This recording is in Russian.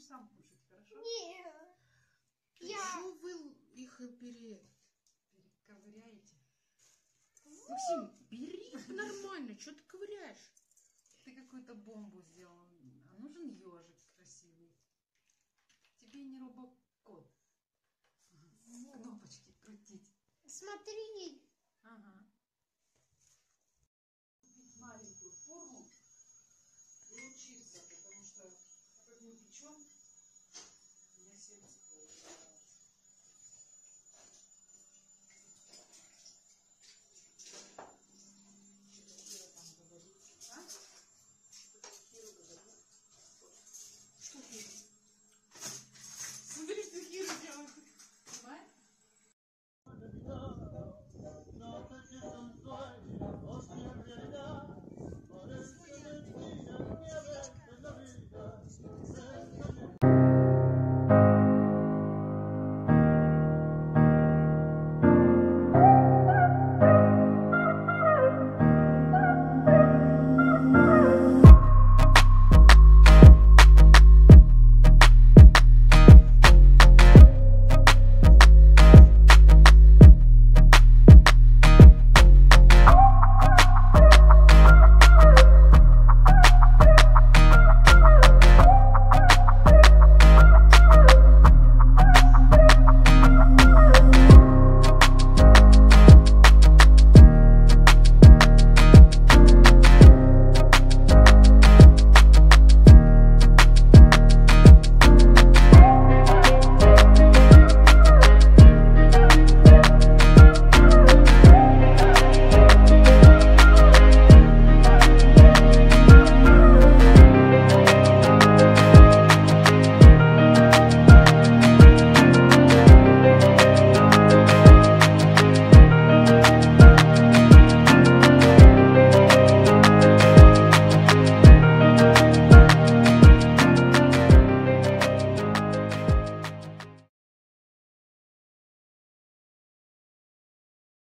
будешь сам кушать, хорошо? Нет. Чё вы их пере... Перековыряете. Максим, бери их нормально, что ты ковыряешь? Ты какую-то бомбу сделал. А нужен ежик красивый. Тебе не робокот. Кнопочки крутить. Смотри. Ага. мы печем, у меня сердце